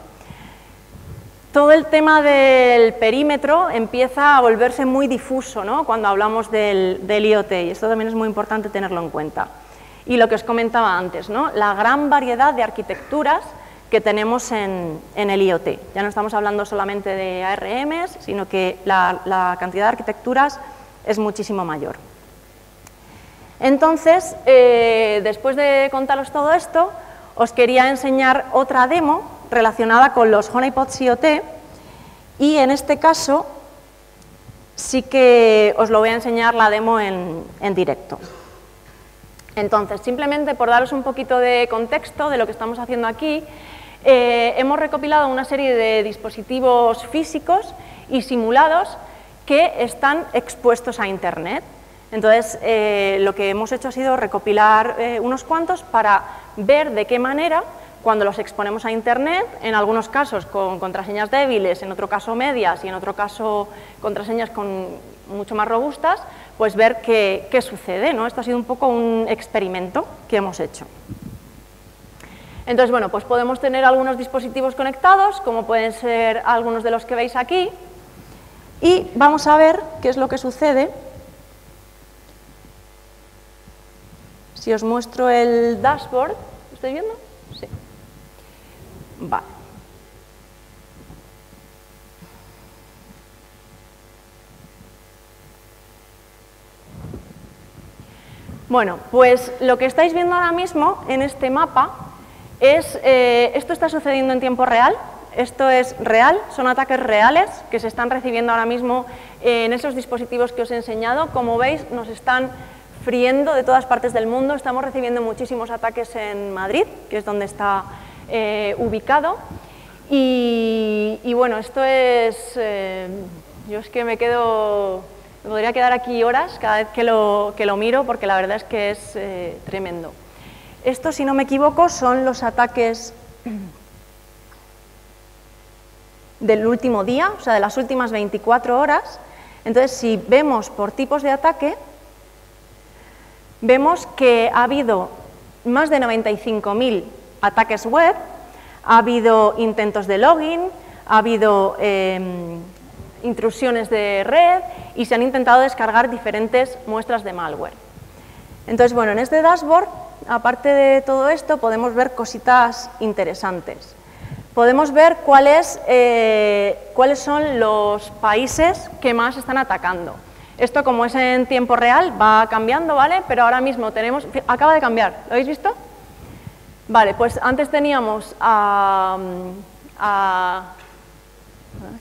Todo el tema del perímetro empieza a volverse muy difuso ¿no? cuando hablamos del, IoT, y esto también es muy importante tenerlo en cuenta. Y lo que os comentaba antes, ¿no? la gran variedad de arquitecturas que tenemos en, el IoT. Ya no estamos hablando solamente de ARMs, sino que la, cantidad de arquitecturas es muchísimo mayor. Entonces, eh, después de contaros todo esto, os quería enseñar otra demo relacionada con los honeypots IoT y en este caso sí que os lo voy a enseñar la demo en, directo. Entonces, simplemente por daros un poquito de contexto de lo que estamos haciendo aquí, eh, hemos recopilado una serie de dispositivos físicos y simulados que están expuestos a Internet. Entonces, eh, lo que hemos hecho ha sido recopilar eh, unos cuantos para ver de qué manera, cuando los exponemos a Internet, en algunos casos con contraseñas débiles, en otro caso medias y en otro caso contraseñas con mucho más robustas, pues ver qué, qué sucede. ¿no? Esto ha sido un poco un experimento que hemos hecho. Entonces, bueno, pues podemos tener algunos dispositivos conectados, como pueden ser algunos de los que veis aquí, y vamos a ver qué es lo que sucede si os muestro el dashboard. ¿Lo estáis viendo? Bueno, pues lo que estáis viendo ahora mismo en este mapa es, eh, esto está sucediendo en tiempo real, esto es real, son ataques reales que se están recibiendo ahora mismo en esos dispositivos que os he enseñado. Como veis, nos están friendo de todas partes del mundo. Estamos recibiendo muchísimos ataques en Madrid, que es donde está eh, ubicado. Y, bueno, esto es... Eh, yo es que me quedo... Me podría quedar aquí horas cada vez que lo, que lo miro porque la verdad es que es eh, tremendo. Esto, si no me equivoco, son los ataques del último día, o sea, de las últimas 24 horas. Entonces, si vemos por tipos de ataque, vemos que ha habido más de 95.000 ataques web, ha habido intentos de login, ha habido em, intrusiones de red y se han intentado descargar diferentes muestras de malware. Entonces, bueno, en este dashboard, aparte de todo esto, podemos ver cositas interesantes podemos ver eh, cuáles son los países que más están atacando. Esto, como es en tiempo real, va cambiando, ¿vale? Pero ahora mismo tenemos... Acaba de cambiar, ¿lo habéis visto? Vale, pues antes teníamos a... a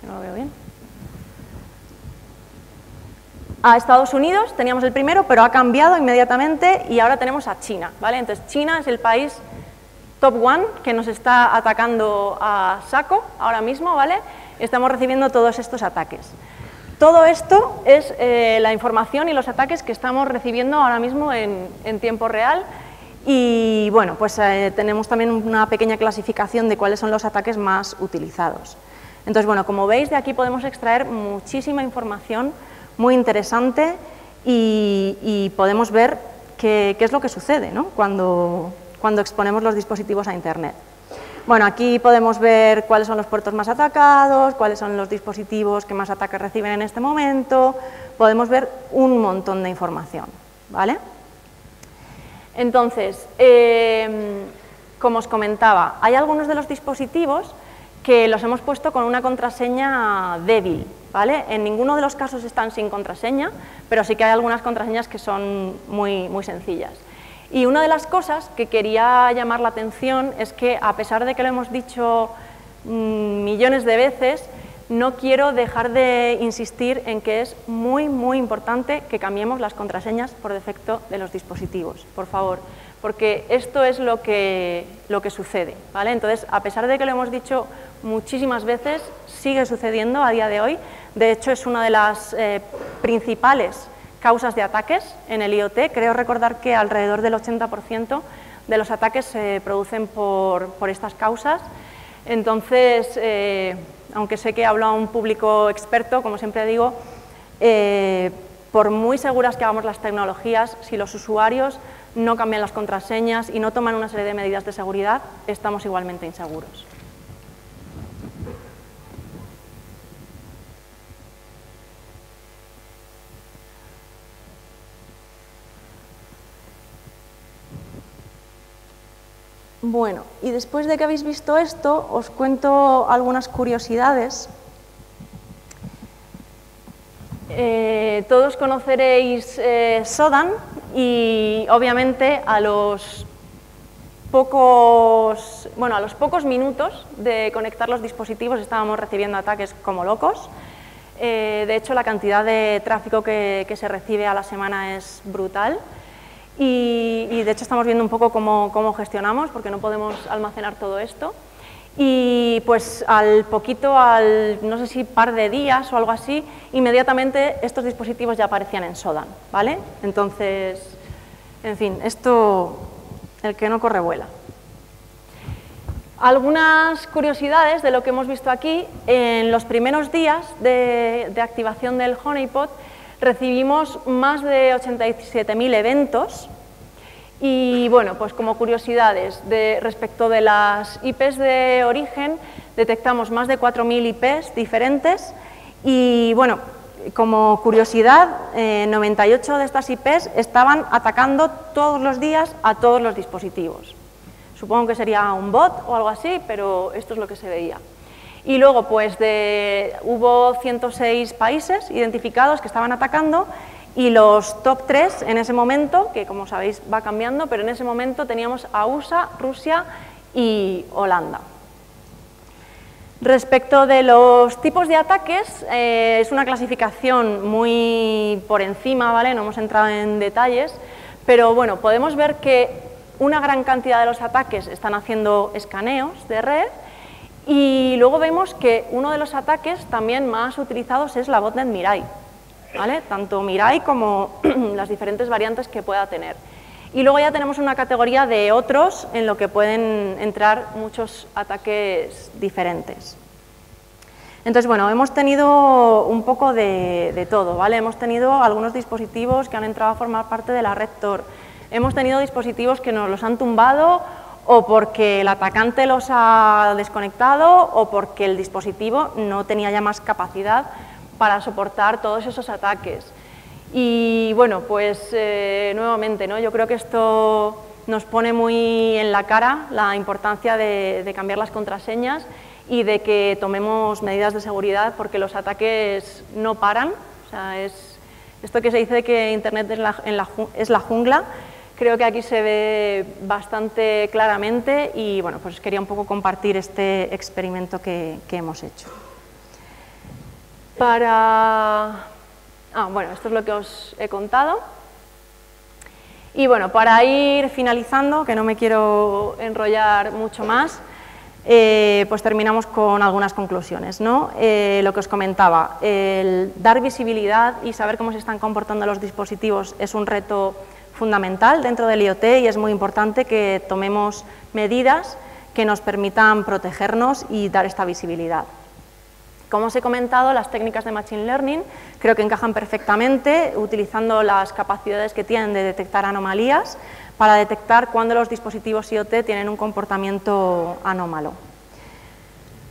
no lo veo bien. a Estados Unidos, teníamos el primero, pero ha cambiado inmediatamente y ahora tenemos a China, ¿vale? Entonces China es el país top one que nos está atacando a saco ahora mismo, ¿vale? Estamos recibiendo todos estos ataques. Todo esto es eh, la información y los ataques que estamos recibiendo ahora mismo en, tiempo real y bueno, pues eh, tenemos también una pequeña clasificación de cuáles son los ataques más utilizados. Entonces, bueno, como veis, de aquí podemos extraer muchísima información muy interesante y, podemos ver qué, es lo que sucede cuando, cuando exponemos los dispositivos a Internet. Bueno, aquí podemos ver cuáles son los puertos más atacados, cuáles son los dispositivos que más ataques reciben en este momento, podemos ver un montón de información, ¿vale? Entonces, em, como os comentaba, hay algunos de los dispositivos que los hemos puesto con una contraseña débil, ¿vale? En ninguno de los casos están sin contraseña, pero sí que hay algunas contraseñas que son muy, muy sencillas. Y una de las cosas que quería llamar la atención es que, a pesar de que lo hemos dicho mm, millones de veces, no quiero dejar de insistir en que es muy, muy importante que cambiemos las contraseñas por defecto de los dispositivos, por favor, porque esto es lo que, lo que sucede. ¿vale? Entonces, a pesar de que lo hemos dicho muchísimas veces, sigue sucediendo a día de hoy. De hecho, es una de las eh, principales causas de ataques en el IoT. Creo recordar que alrededor del 80% de los ataques se producen por, estas causas. Entonces, eh, aunque sé que hablo a un público experto, como siempre digo, eh, por muy seguras que hagamos las tecnologías, si los usuarios no cambian las contraseñas y no toman una serie de medidas de seguridad, estamos igualmente inseguros. Bueno, y después de que habéis visto esto, os cuento algunas curiosidades. Eh, todos conoceréis eh, Sodan y obviamente a los pocos, bueno, a los pocos minutos de conectar los dispositivos estábamos recibiendo ataques como locos. Eh, de hecho, la cantidad de tráfico que se recibe a la semana es brutal. Y, de hecho estamos viendo un poco cómo, gestionamos, porque no podemos almacenar todo esto. Y pues al poquito, al no sé si par de días o algo así, inmediatamente estos dispositivos ya aparecían en Sodan, ¿vale? Entonces, en fin, esto, el que no corre vuela. Algunas curiosidades de lo que hemos visto aquí, en los primeros días de, de activación del Honeypot, recibimos más de 87.000 eventos y bueno, pues como curiosidades de, respecto de las IPs de origen, detectamos más de 4.000 IPs diferentes y bueno, como curiosidad, 98 eh, de estas IPs estaban atacando todos los días a todos los dispositivos. Supongo que sería un bot o algo así, pero esto es lo que se veía. Y luego, pues de, hubo 106 países identificados que estaban atacando y los top 3 en ese momento, que como sabéis va cambiando, pero en ese momento teníamos a USA, Rusia y Holanda. Respecto de los tipos de ataques, eh, es una clasificación muy por encima, ¿vale? no hemos entrado en detalles, pero bueno, podemos ver que una gran cantidad de los ataques están haciendo escaneos de red y luego vemos que uno de los ataques también más utilizados es la botnet Mirai, tanto Mirai como las diferentes variantes que pueda tener. Y luego ya tenemos una categoría de otros en lo que pueden entrar muchos ataques diferentes. Entonces, bueno, hemos tenido un poco de, de, todo, ¿vale? Hemos tenido algunos dispositivos que han entrado a formar parte de la red Tor. Hemos tenido dispositivos que nos los han tumbado o porque el atacante los ha desconectado o porque el dispositivo no tenía ya más capacidad para soportar todos esos ataques. Y bueno, pues eh, nuevamente, ¿no? yo creo que esto nos pone muy en la cara la importancia de, cambiar las contraseñas y de que tomemos medidas de seguridad porque los ataques no paran. O sea, es esto que se dice que Internet es la, es la jungla, Creo que aquí se ve bastante claramente y bueno, pues quería un poco compartir este experimento que, hemos hecho. Para Ah, bueno, esto es lo que os he contado. Y bueno, para ir finalizando, que no me quiero enrollar mucho más, eh, pues terminamos con algunas conclusiones. ¿no? Eh, lo que os comentaba, el dar visibilidad y saber cómo se están comportando los dispositivos es un reto fundamental dentro del IoT y es muy importante que tomemos medidas que nos permitan protegernos y dar esta visibilidad. Como os he comentado, las técnicas de Machine Learning creo que encajan perfectamente utilizando las capacidades que tienen de detectar anomalías para detectar cuándo los dispositivos IoT tienen un comportamiento anómalo.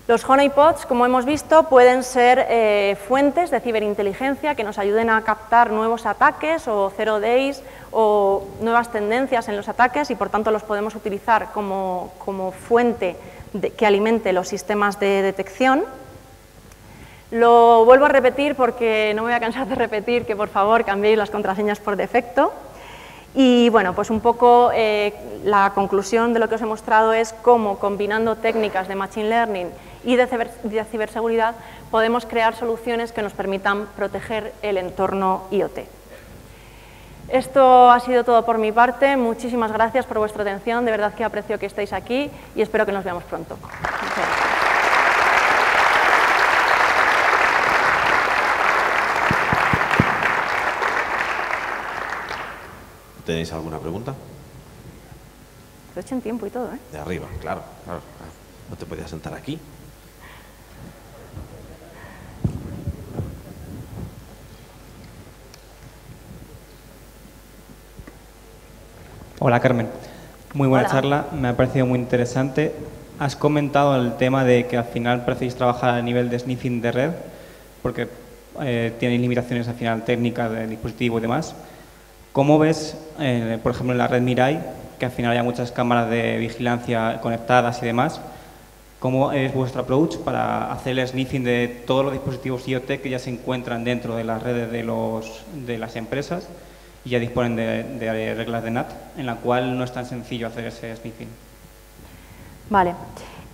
Los honeypots, como hemos visto, pueden ser eh, fuentes de ciberinteligencia que nos ayuden a captar nuevos ataques o zero days o nuevas tendencias en los ataques y por tanto los podemos utilizar como, fuente que alimente los sistemas de detección. Lo vuelvo a repetir porque no me voy a cansar de repetir que por favor cambiéis las contraseñas por defecto. Y bueno, pues un poco eh, la conclusión de lo que os he mostrado es cómo combinando técnicas de Machine Learning y de, ciberseguridad podemos crear soluciones que nos permitan proteger el entorno IoT. Esto ha sido todo por mi parte. Muchísimas gracias por vuestra atención. De verdad que aprecio que estéis aquí y espero que nos veamos pronto. ¿Tenéis alguna pregunta? Lo he hecho en tiempo y todo, ¿eh? De arriba, claro, claro. No te podías sentar aquí. Hola Carmen, muy buena charla, me ha parecido muy interesante. Has comentado el tema de que al final preferís trabajar a nivel de sniffing de red, porque eh, tenéis limitaciones al final técnicas de dispositivo y demás. ¿Cómo ves, eh, por ejemplo, en la red Mirai, que al final haya muchas cámaras de vigilancia conectadas y demás? ¿Cómo es vuestro approach para hacer el sniffing de todos los dispositivos IoT que ya se encuentran dentro de las redes de, los, de las empresas y ya disponen de, reglas de NAT, en la cual no es tan sencillo hacer ese sniffing? Vale.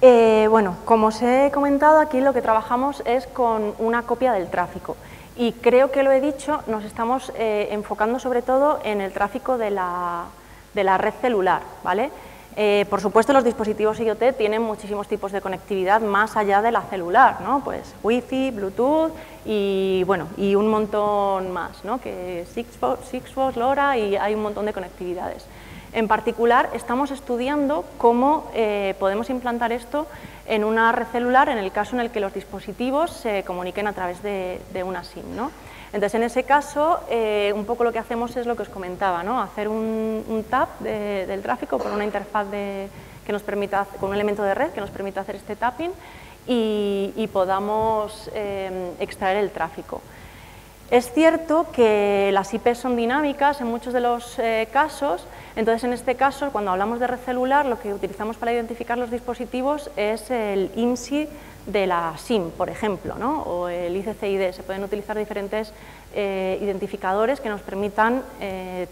Eh, bueno, como os he comentado, aquí lo que trabajamos es con una copia del tráfico. Y creo que lo he dicho, nos estamos eh, enfocando sobre todo en el tráfico de la, red celular. ¿vale? Eh, por supuesto, los dispositivos IoT tienen muchísimos tipos de conectividad más allá de la celular, ¿no? pues Wi-Fi, Bluetooth y, bueno, y un montón más, ¿no? que Sigfox, LoRa y hay un montón de conectividades. En particular, estamos estudiando cómo eh, podemos implantar esto en una red celular en el caso en el que los dispositivos se comuniquen a través de, una SIM. ¿no? Entonces, en ese caso, eh, un poco lo que hacemos es lo que os comentaba, ¿no? hacer un, tap del tráfico por una interfaz que nos permita, con un elemento de red que nos permita hacer este tapping y, podamos eh, extraer el tráfico. Es cierto que las IP son dinámicas en muchos de los eh, casos, entonces en este caso, cuando hablamos de red celular, lo que utilizamos para identificar los dispositivos es el IMSI de la SIM, por ejemplo, o el ICCID. Se pueden utilizar diferentes eh, identificadores que nos permitan eh,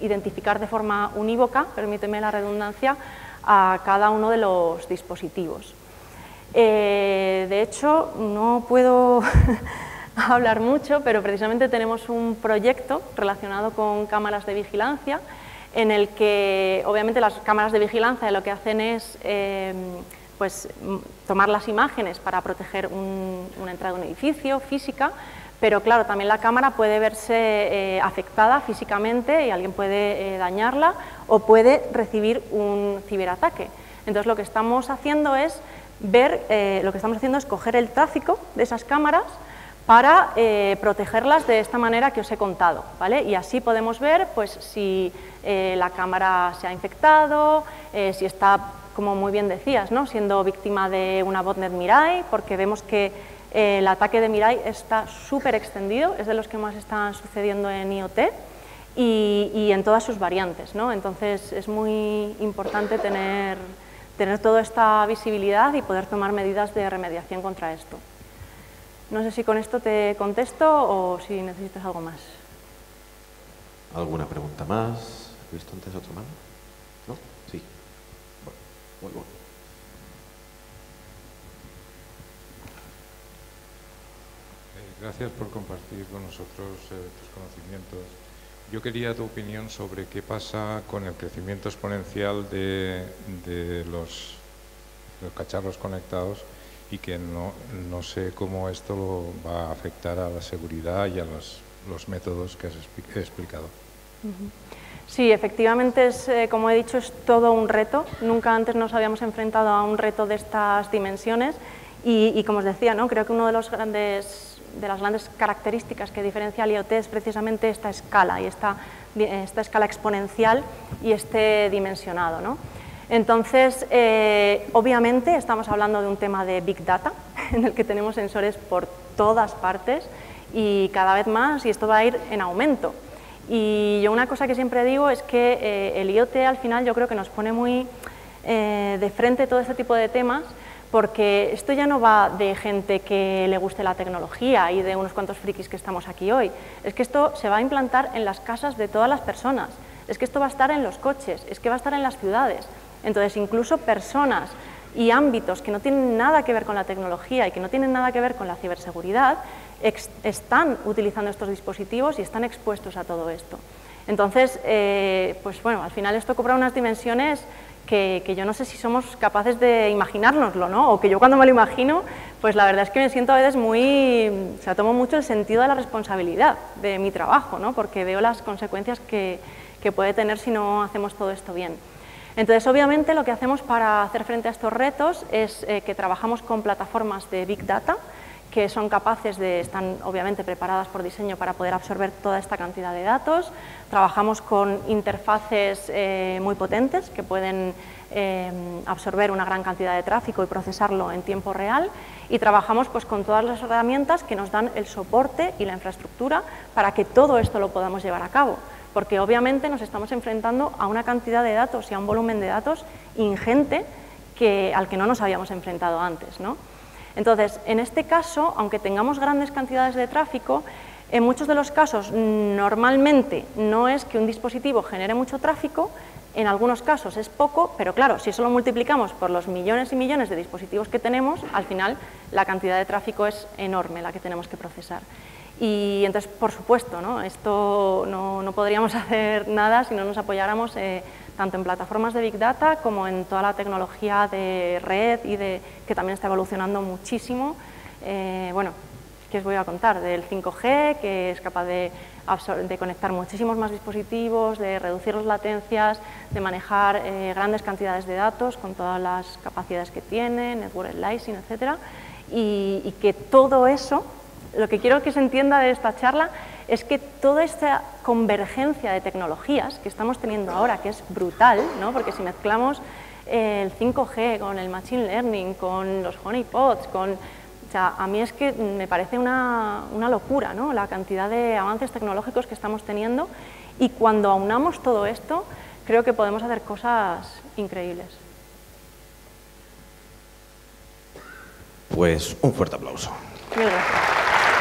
identificar de forma unívoca, permíteme la redundancia, a cada uno de los dispositivos. de hecho, no puedo hablar mucho, pero precisamente tenemos un proyecto relacionado con cámaras de vigilancia en el que obviamente las cámaras de vigilancia lo que hacen es pues, tomar las imágenes para proteger una entrada de un edificio física, pero claro, también la cámara puede verse eh, afectada físicamente y alguien puede eh, dañarla o puede recibir un ciberataque. Entonces lo que estamos haciendo es ver, eh, lo que estamos haciendo es coger el tráfico de esas cámaras para protegerlas de esta manera que os he contado. ¿vale? Y así podemos ver pues, si la cámara se ha infectado, si está, como muy bien decías, ¿no? siendo víctima de una botnet Mirai, porque vemos que el ataque de Mirai está súper extendido, es de los que más están sucediendo en IoT y, en todas sus variantes. ¿no? Entonces es muy importante tener, tener toda esta visibilidad y poder tomar medidas de remediación contra esto. No sé si con esto te contesto o si necesitas algo más. ¿Alguna pregunta más? ¿He visto antes otra mano? Bueno, muy gracias por compartir con nosotros eh, tus conocimientos. Yo quería tu opinión sobre qué pasa con el crecimiento exponencial de, los, los, cacharros conectados y que no, no, sé cómo esto va a afectar a la seguridad y a los, los métodos que has explicado. Sí, efectivamente, es, eh, como he dicho, es todo un reto. Nunca antes nos habíamos enfrentado a un reto de estas dimensiones y, como os decía, ¿no? creo que una de, los grandes, de las grandes características que diferencia al IoT es precisamente esta escala y esta, esta escala exponencial y este dimensionado. ¿no? Entonces, eh, obviamente estamos hablando de un tema de Big Data, en el que tenemos sensores por todas partes y cada vez más, y esto va a ir en aumento. Y yo una cosa que siempre digo es que eh, el IoT al final yo creo que nos pone muy eh, de frente todo este tipo de temas porque esto ya no va de gente que le guste la tecnología y de unos cuantos frikis que estamos aquí hoy, es que esto se va a implantar en las casas de todas las personas, es que esto va a estar en los coches, es que va a estar en las ciudades. Entonces, incluso personas y ámbitos que no tienen nada que ver con la tecnología y que no tienen nada que ver con la ciberseguridad, están utilizando estos dispositivos y están expuestos a todo esto. Entonces, eh, pues bueno, al final esto cobra unas dimensiones que, yo no sé si somos capaces de imaginárnoslo, ¿no? O que yo cuando me lo imagino, pues la verdad es que me siento a veces muy, o sea, tomo mucho el sentido de la responsabilidad de mi trabajo, ¿no? Porque veo las consecuencias que, puede tener si no hacemos todo esto bien. Entonces, obviamente, lo que hacemos para hacer frente a estos retos es eh, que trabajamos con plataformas de Big Data, que son capaces de, están obviamente preparadas por diseño para poder absorber toda esta cantidad de datos. Trabajamos con interfaces eh, muy potentes que pueden eh, absorber una gran cantidad de tráfico y procesarlo en tiempo real y trabajamos pues, con todas las herramientas que nos dan el soporte y la infraestructura para que todo esto lo podamos llevar a cabo porque obviamente nos estamos enfrentando a una cantidad de datos y a un volumen de datos ingente que, al que no nos habíamos enfrentado antes. ¿no? Entonces, en este caso, aunque tengamos grandes cantidades de tráfico, en muchos de los casos normalmente no es que un dispositivo genere mucho tráfico, en algunos casos es poco, pero claro, si eso lo multiplicamos por los millones y millones de dispositivos que tenemos, al final la cantidad de tráfico es enorme la que tenemos que procesar. Y entonces, por supuesto, ¿no? esto no, podríamos hacer nada si no nos apoyáramos eh, tanto en plataformas de Big Data como en toda la tecnología de red y de, que también está evolucionando muchísimo. Eh, bueno, ¿qué os voy a contar? Del 5G, que es capaz de, conectar muchísimos más dispositivos, de reducir las latencias, de manejar eh, grandes cantidades de datos con todas las capacidades que tiene, network slicing, etc. Y, y que todo eso, lo que quiero que se entienda de esta charla es que toda esta convergencia de tecnologías que estamos teniendo ahora, que es brutal, ¿no? porque si mezclamos el 5G con el Machine Learning, con los honeypots, con... O sea, a mí es que me parece una, una locura ¿no? la cantidad de avances tecnológicos que estamos teniendo y cuando aunamos todo esto, creo que podemos hacer cosas increíbles. Pues un fuerte aplauso. gracias.